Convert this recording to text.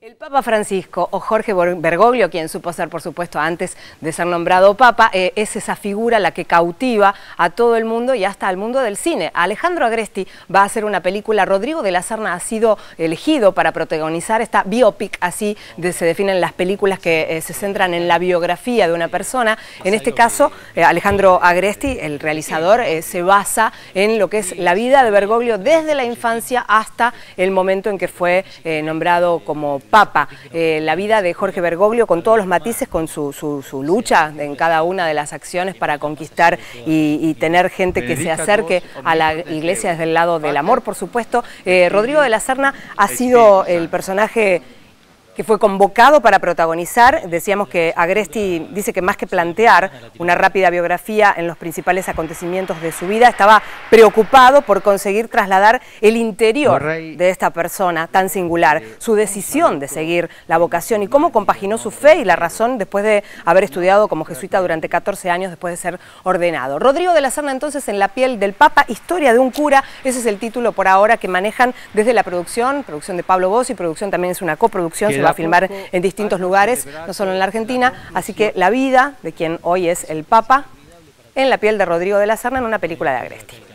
El Papa Francisco o Jorge Bergoglio, quien supo ser, por supuesto, antes de ser nombrado Papa, eh, es esa figura la que cautiva a todo el mundo y hasta al mundo del cine. Alejandro Agresti va a hacer una película. Rodrigo de la Serna ha sido elegido para protagonizar esta biopic, así se definen las películas que eh, se centran en la biografía de una persona. En este caso, eh, Alejandro Agresti, el realizador, se basa en lo que es la vida de Bergoglio desde la infancia hasta el momento en que fue nombrado como Papa, eh, la vida de Jorge Bergoglio con todos los matices, con su, lucha en cada una de las acciones para conquistar y, tener gente que se acerque a la iglesia desde el lado del amor, por supuesto. Eh, Rodrigo de la Serna ha sido el personaje que fue convocado para protagonizar. Decíamos que Agresti dice que más que plantear una rápida biografía en los principales acontecimientos de su vida, estaba preocupado por conseguir trasladar el interior de esta persona tan singular, su decisión de seguir la vocación y cómo compaginó su fe y la razón después de haber estudiado como jesuita durante 14 años después de ser ordenado. Rodrigo de la Serna entonces en la piel del Papa, historia de un cura, ese es el título por ahora que manejan desde la producción, producción de Pablo Bossi, producción también es una coproducción, a filmar en distintos lugares, no solo en la Argentina. Así que la vida de quien hoy es el Papa en la piel de Rodrigo de la Serna en una película de Agresti.